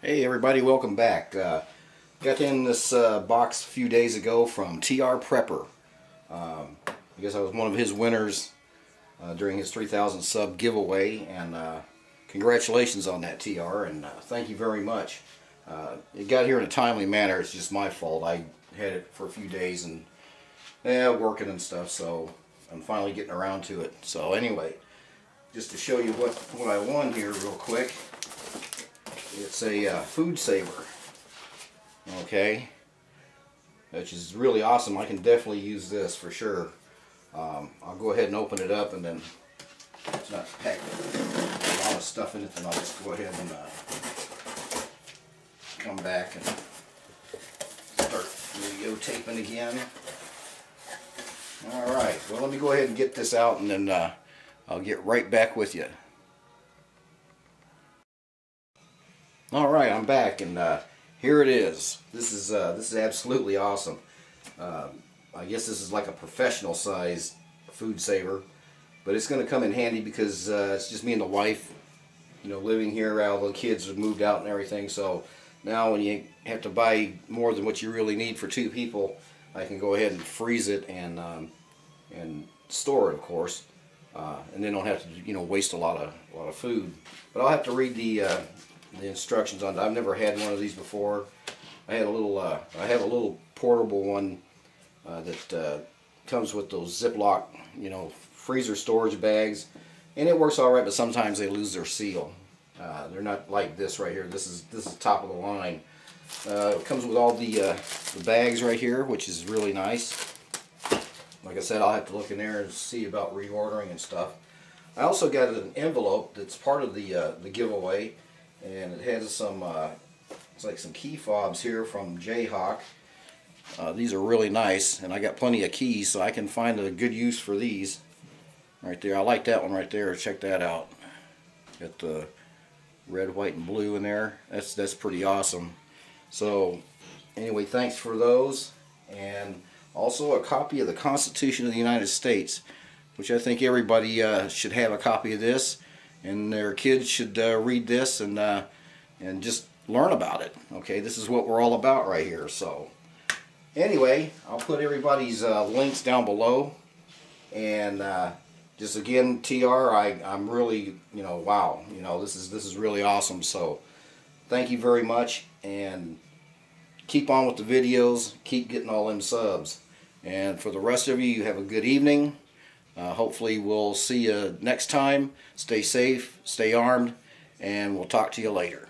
Hey everybody, welcome back. Uh, got in this uh, box a few days ago from TRprepper. Um, I guess I was one of his winners uh, during his 3,000 sub giveaway and uh, congratulations on that TR and uh, thank you very much. Uh, it got here in a timely manner, it's just my fault. I had it for a few days and yeah, working and stuff so I'm finally getting around to it. So anyway, just to show you what, what I won here real quick. It's a uh, food saver. Okay. Which is really awesome. I can definitely use this for sure. Um, I'll go ahead and open it up and then it's not packed a lot of stuff in it then I'll just go ahead and uh, come back and start videotaping again. Alright, well let me go ahead and get this out and then uh, I'll get right back with you. All right, I'm back, and uh, here it is. This is uh, this is absolutely awesome. Uh, I guess this is like a professional size food saver, but it's going to come in handy because uh, it's just me and the wife, you know, living here. All the kids have moved out and everything, so now when you have to buy more than what you really need for two people, I can go ahead and freeze it and um, and store it, of course. Uh, and then don't have to you know waste a lot of a lot of food. But I'll have to read the uh, the instructions on it. I've never had one of these before. I had a little, uh, I have a little portable one uh, that uh, comes with those Ziploc, you know, freezer storage bags, and it works all right. But sometimes they lose their seal. Uh, they're not like this right here. This is this is top of the line. Uh, it comes with all the uh, the bags right here, which is really nice. Like I said, I'll have to look in there and see about reordering and stuff. I also got an envelope that's part of the the giveaway and it has some uh, it's like some key fobs here from Jayhoc uh, these are really nice and I got plenty of keys so I can find a good use for these right there I like that one right there check that out got the red white and blue in there. That's that's pretty awesome. So anyway thanks for those. And also a copy of the Constitution of the United States which I think everybody uh, should have a copy of this. And their kids should uh, read this and uh, and just learn about it. Okay, this is what we're all about right here. So anyway, I'll put everybody's uh, links down below, and uh, just again, TR, I I'm really you know wow, you know this is this is really awesome. So thank you very much, and keep on with the videos. Keep getting all them subs. And for the rest of you, you have a good evening. Uh, hopefully we'll see you next time. Stay safe, stay armed, and we'll talk to you later.